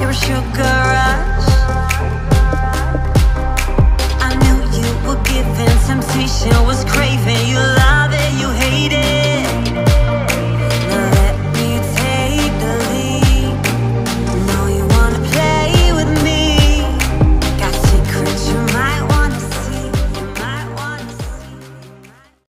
You're a sugar rush. I knew you were giving Temptation. Was craving you